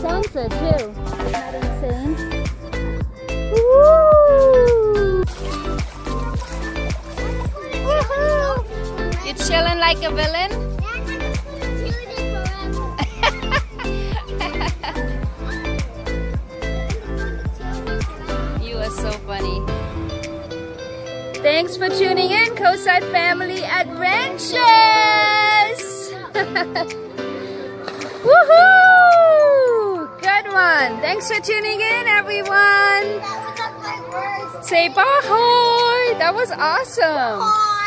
sunset too. Isn't that insane? Woo! Woohoo! You chilling like a villain? you are so funny. Thanks for tuning in, Coastside Family Adventures! Woohoo! One. Thanks for tuning in, everyone. Say bye. That was awesome.